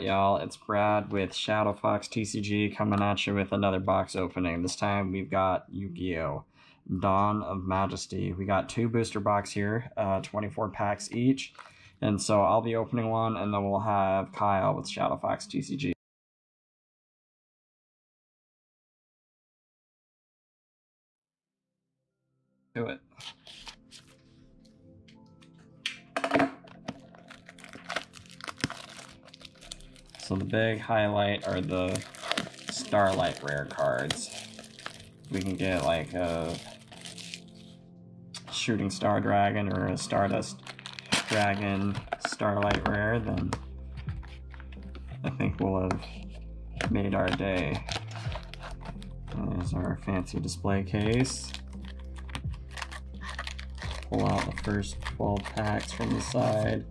Alright, y'all, it's Brad with Shadow Fox TCG coming at you with another box opening. This time we've got Yu Gi Oh! Dawn of Majesty. We got two booster box here, uh, 24 packs each. And so I'll be opening one, and then we'll have Kyle with Shadow Fox TCG. So the big highlight are the Starlight rare cards. We can get like a Shooting Star Dragon or a Stardust Dragon Starlight rare, then I think we'll have made our day. There's our fancy display case. Pull out the first 12 packs from the side.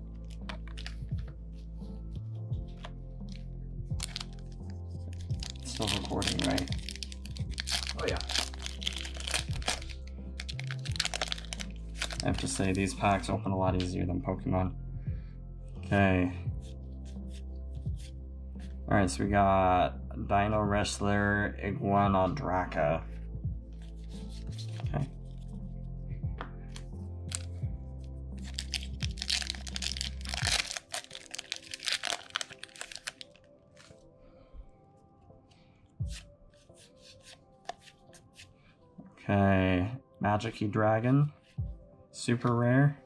Recording, right? Oh yeah. I have to say, these packs open a lot easier than Pokemon. Okay. Alright, so we got Dinowrestler, Iguana Draka. Okay, Magic Dragon, super rare.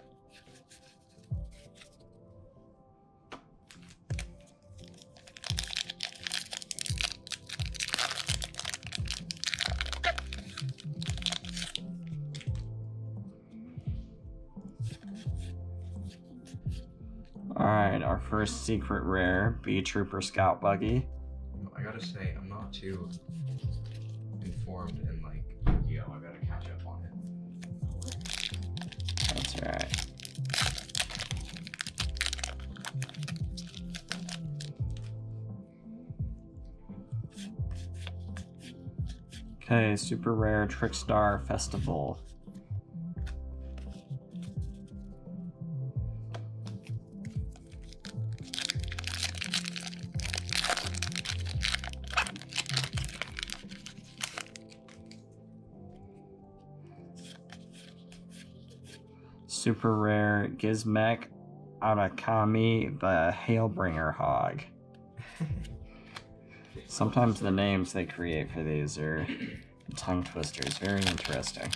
Alright, our first secret rare, Beetrooper Scout Buggy. Oh, I gotta say, I'm not too Okay, super rare Trickstar Festival. Super rare Gizmek Arakami, the Hailbringer Hog. Sometimes the names they create for these are tongue twisters. Very interesting.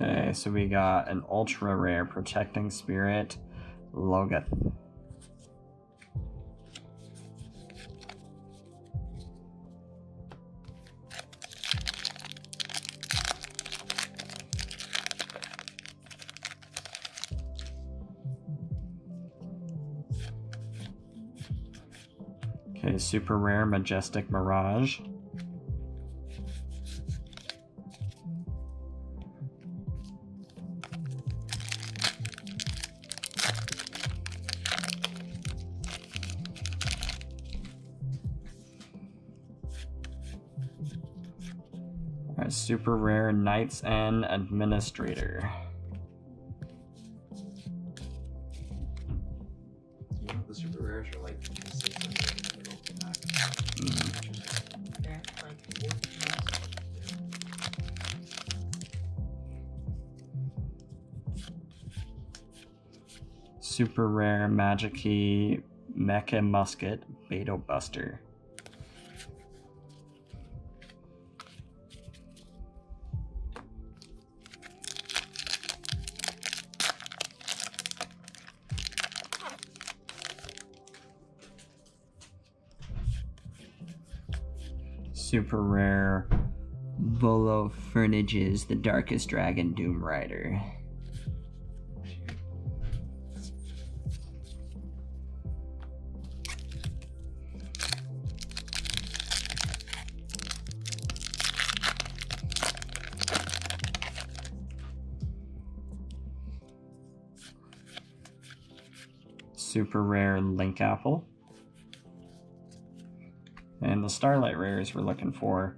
Okay, so we got an ultra rare protecting spirit, Loagaeth. Super rare majestic mirage. Super rare Knights and Administrator. Super rare Magikey Mecha Musket Batosbuster. Super rare Volo Fernages, the Darkest Dragon Doomrider. Super rare Link Apple. And the Starlight rares we're looking for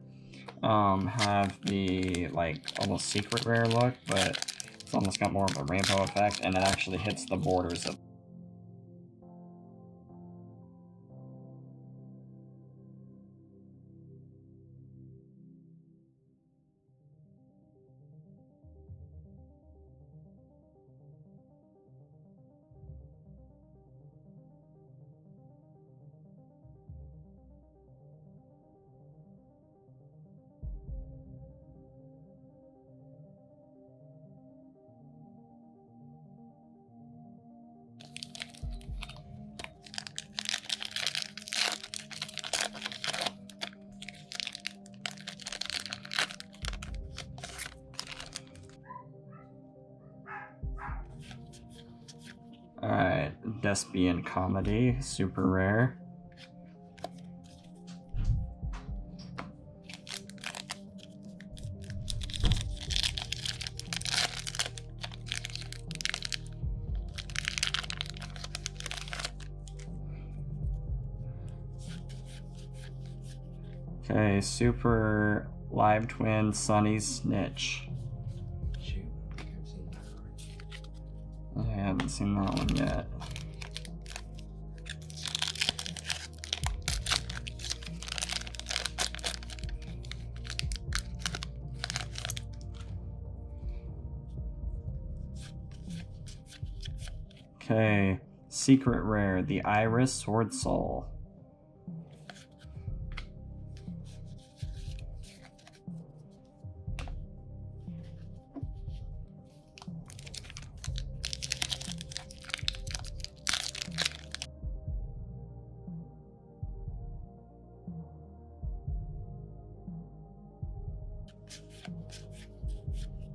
um, have the like almost secret rare look, but it's almost got more of a rainbow effect, and it actually hits the borders of Despian Comedy, super rare. Okay, super live twin Sunny Snitch. I haven't seen that one yet. Okay, secret rare, the Iris Sword Soul.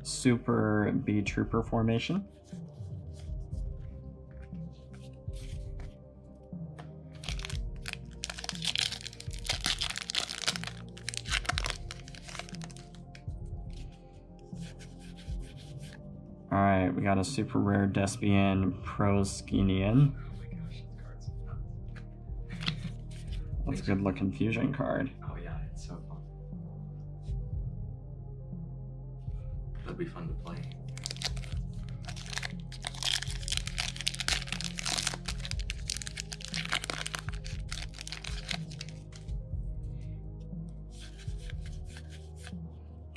Super Beetrooper formation. Alright, we got a super rare Despian Proskenion. My gosh, this card's nuts. That's a good looking fusion card. Oh yeah, it's so fun. That'd be fun to play.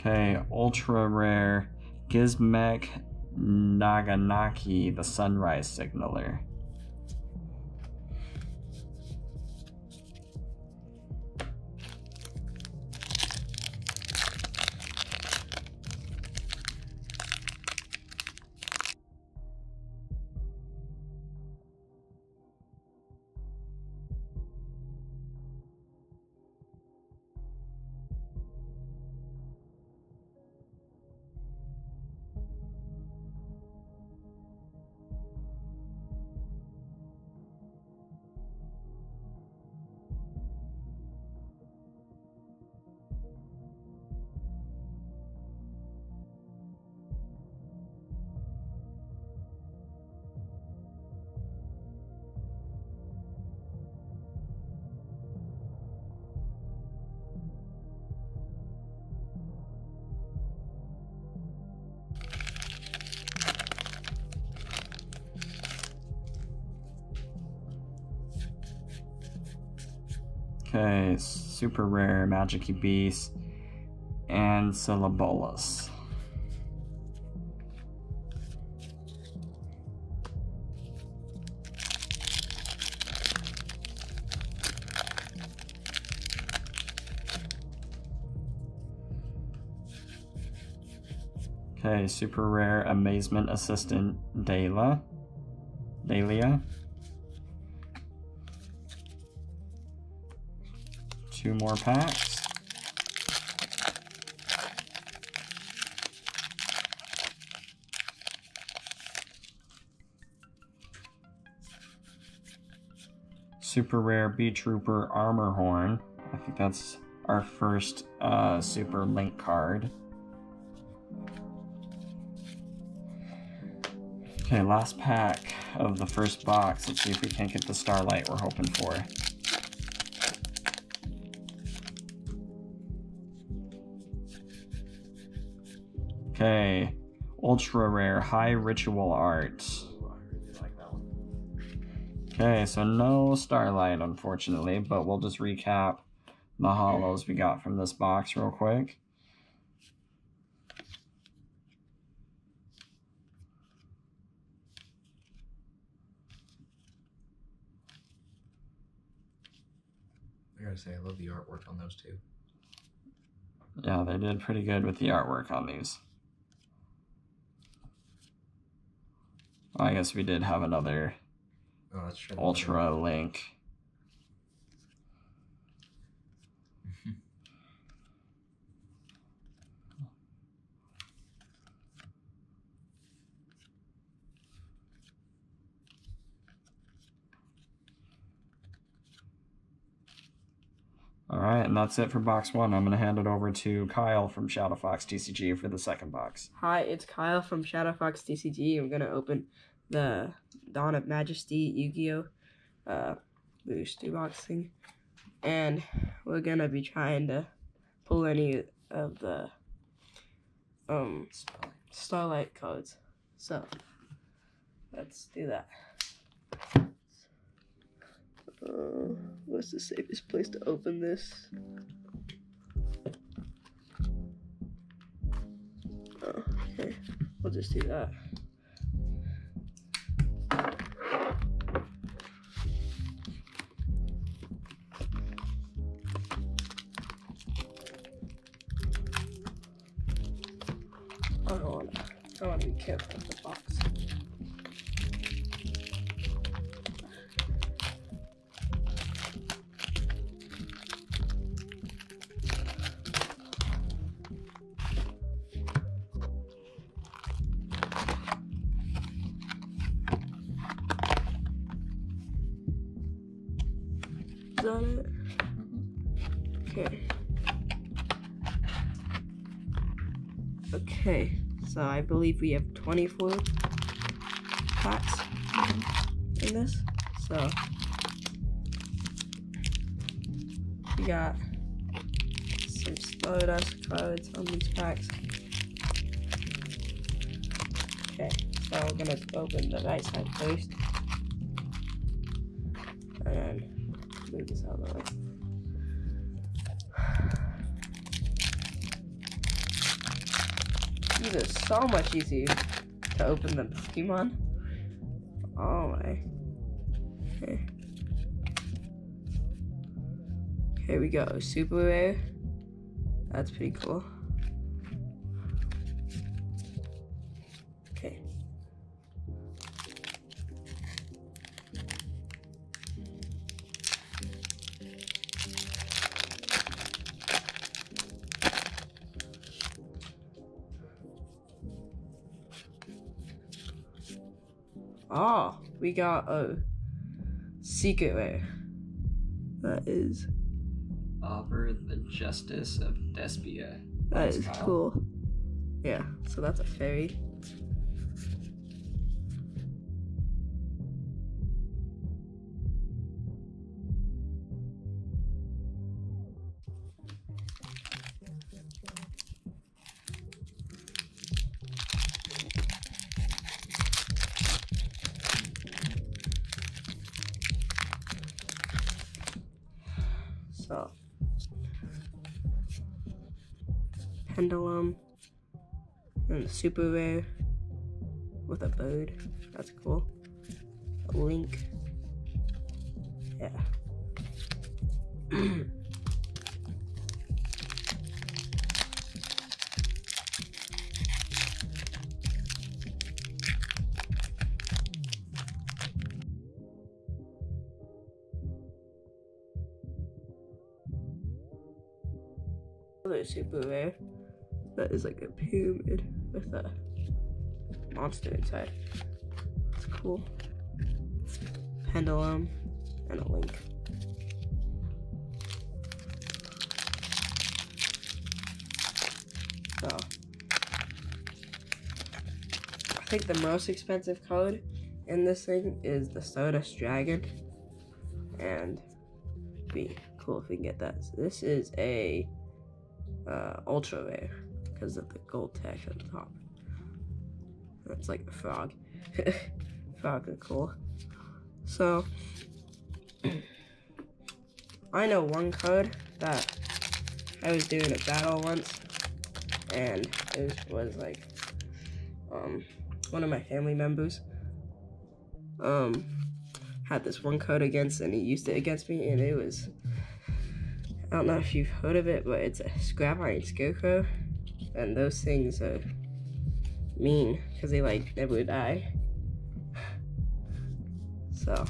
Okay, ultra rare Gizmek Naganaki, the Sunrise Signaler. Okay, super rare Magic Beast and Syllabolus. Okay, super rare Amazement Assistant Dela. Dahlia. Two more packs. Super rare Beetrooper Armor Horn. I think that's our first uh, super link card. Okay, last pack of the first box. Let's see if we can't get the Starlight we're hoping for. Okay, ultra rare, high ritual art. Ooh, I really like that one. Okay, so no Starlight, unfortunately, but we'll just recap the hollows we got from this box real quick. I gotta say, I love the artwork on those two. Yeah, they did pretty good with the artwork on these. I guess we did have another Oh. Ultra Link. All right, and that's it for box one. I'm going to hand it over to Kyle from Shadow Fox TCG for the second box. Hi, it's Kyle from Shadow Fox DCG. I'm gonna open the Dawn of Majesty Yu-Gi-Oh! Uh, booster box thing, and we're gonna be trying to pull any of the um Starlight codes. So let's do that. Uh, what's the safest place to open this? Oh, okay. We'll just do that. I don't want to. I want to be careful with the box. That it? Okay. Okay, so I believe we have 24 packs in this. So we got some Stardust cards on these packs. Okay, so we're gonna open the right side first. And this out of the way. These are so much easier to open than Pokemon. Oh my. Okay. Here we go. Super rare. That's pretty cool. We got a secret rare. That is Aluber, the Jester of Despia. that Thanks, is Kyle. cool. Yeah, so that's a fairy. Pendulum and a super rare with a bird. That's cool. A link. Yeah. pyramid with a monster inside. It's cool. Pendulum and a link. So I think the most expensive code in this thing is the Stardust Dragon. And be cool if we can get that. So this is a uh, ultra rare. Because of the gold at the top. That's like a frog. frog are cool. So I know one code that I was doing a battle once, and it was like um one of my family members um had this one code against and he used it against me and it was I don't know if you've heard of it, but it's a scrap iron scarecrow and those things are mean because they like never die. So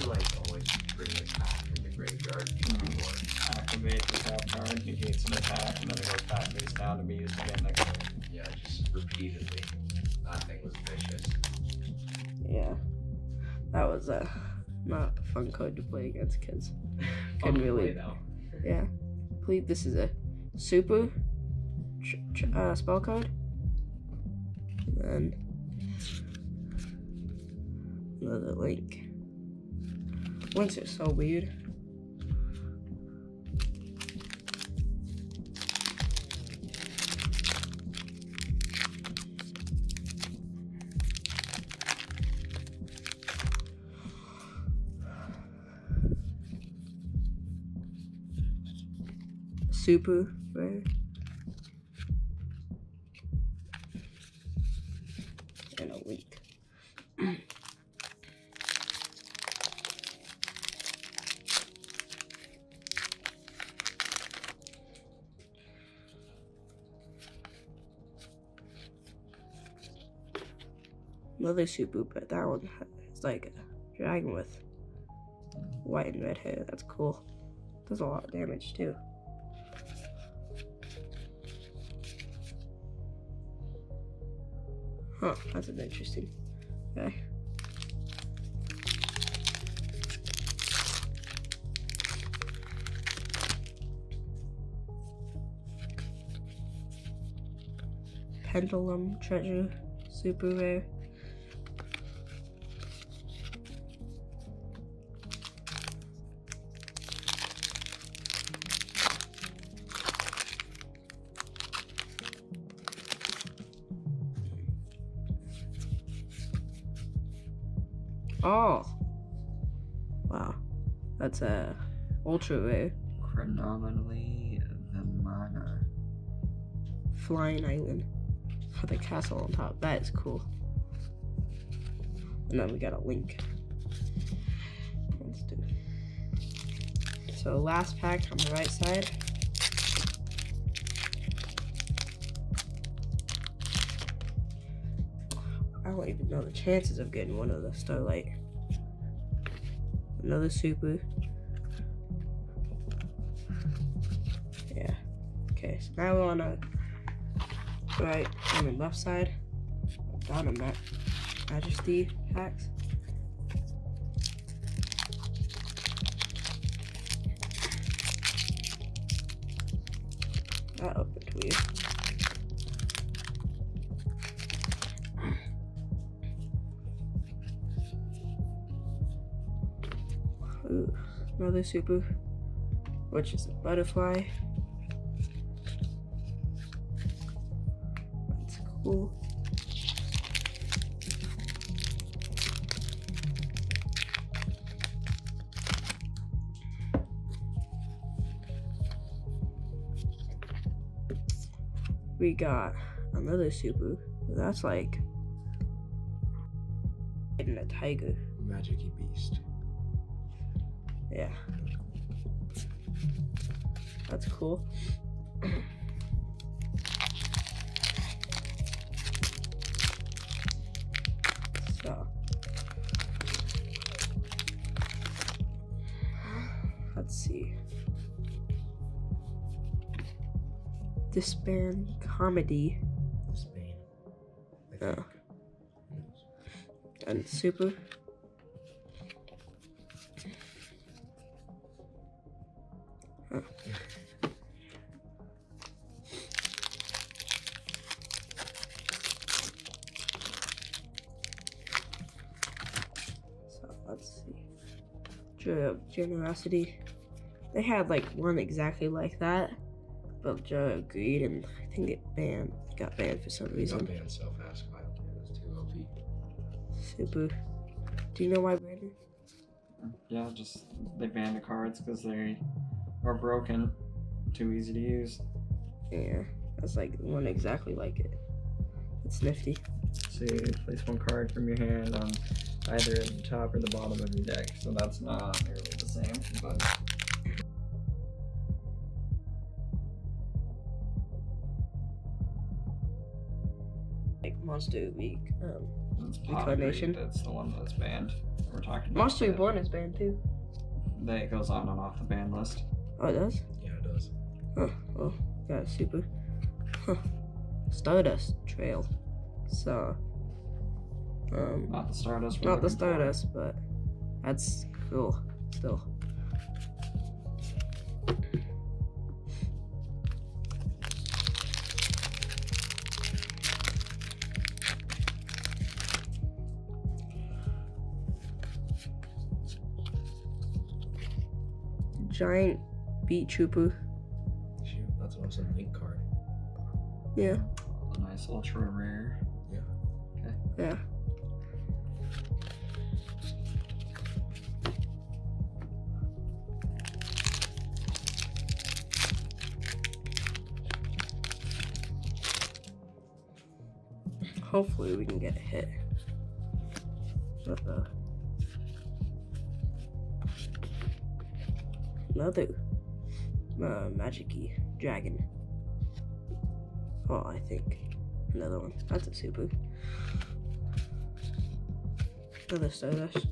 You like always bring it back from the graveyard before. Activate the top card, negates an attack, and then it goes back face down to be used again next turn. Yeah, just repeatedly. That thing was vicious. yeah, that was a not a fun code to play against kids. Fun to really- play, though. Yeah, I believe this is a super uh, spell code. And then another link. Links are so weird. Super rare. And a week. Another super, but that one is like a dragon with white and red hair. That's cool. Does a lot of damage too. Huh, that's an interesting guy. Pendulum treasure, super rare. Ultra rare Chronominally the mana. flying island for the castle on top. That is cool. And then we got a link. Let's do it. So last pack on the right side. I don't even know the chances of getting one of the Starlight. Another super. Now we're on a right on the left side. Down a ma- Majesty packs. That opened weird. Ooh, another super, which is a butterfly. Cool. We got another super. That's like in a tiger. Magic-y beast. Yeah. That's cool. See. Disband comedy Spain. I Yeah. think. and super. So let's see. Joy of Generosity. They had like one exactly like that, but Joe agreed, and I think it banned got banned for some reason. Got reason. banned so fast. I don't think it was too OP. Super. Do you know why, Brandon? Yeah, just they banned the cards because they are broken, too easy to use. Yeah, that's like one exactly like it. It's nifty. So you place one card from your hand on either the top or the bottom of your deck. So that's not nearly the same, but Monster Week. Um, it's Incarnation? That's the one that's banned. We're talking about Monster that. Reborn is banned too. That goes on and off the ban list. Oh, it does? Yeah, it does. Huh. Oh, got a super. Huh. Stardust Trail. So, um, Not the Stardust. not the looking for. Stardust, but that's cool. Still. Giant Beetrooper. Shoot, that's an awesome link card. Yeah, A nice ultra rare. Yeah. Okay. Yeah. Hopefully we can get a hit. What the? Uh, Another uh, magic-y dragon. Oh, I think another one. That's a super. Another Stardust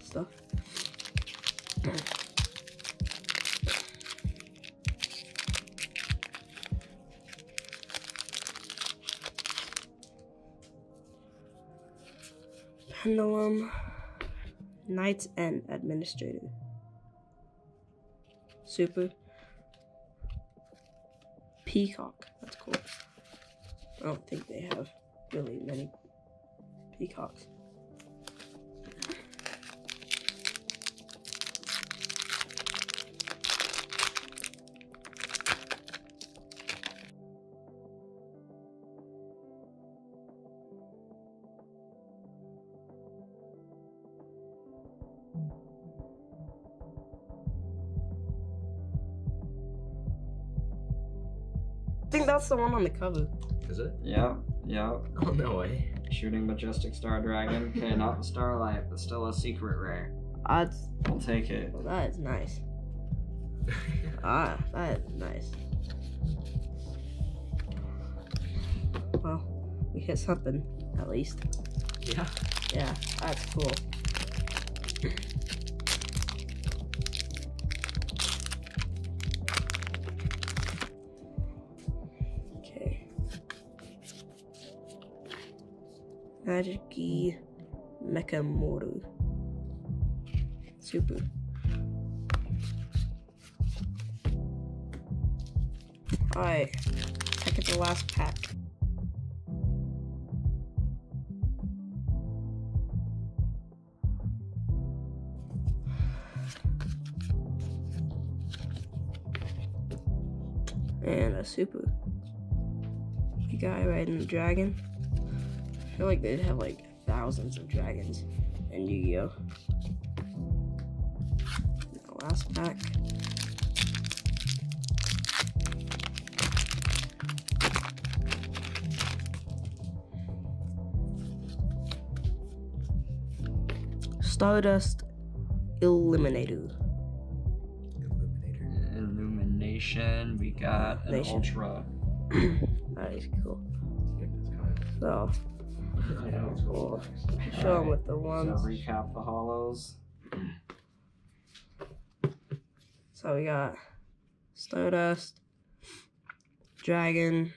stuff. Pendulum, Knight's and Administrator. Super. Peacock. That's cool. I don't think they have really many peacocks. Think that's the one on the cover. Is it? Yeah, yeah. Oh no way. Shooting Majestic Star Dragon. Okay, not the Starlight, but still a secret rare. That's I'll take it. well, that is nice. Ah, that is nice. Well, we hit something at least. yeah. Yeah, that's cool. Magic-y Mekamoru. Super. Alright, check out the last pack. And a super. The guy riding the dragon. I feel like they'd have like thousands of dragons in Yu-Gi-Oh! The last pack. Stardust Eliminator. Illuminator. Illumination. We got an Nation. ultra. that is cool. Yeah, it's kind So, of- show them with the So ones. recap the hollows. So we got Stardust, Dragon,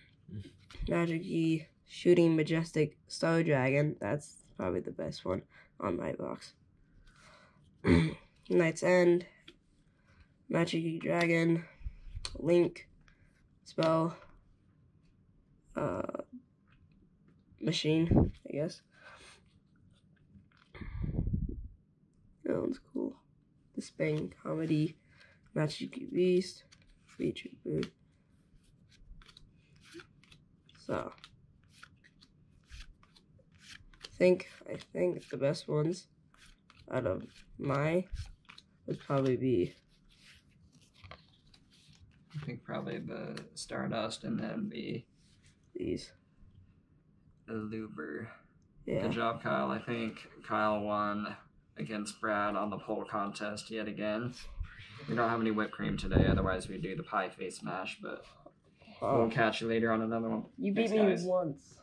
Magic E, Shooting Majestic Star Dragon. That's probably the best one on my box. Knight's End, Magic E Dragon, Link, Spell, uh, Machine, I guess. That one's cool. The Spain Comedy, Magic Beast, featured food. So I think I think the best ones out of my would probably be I think probably the Stardust and then the these. Luber. Yeah. Good job, Kyle. I think Kyle won against Brad on the pole contest yet again. We don't have any whipped cream today, otherwise we'd do the pie face mash, but we'll Oh, catch you later on another one. you Thanks, beat me guys. once.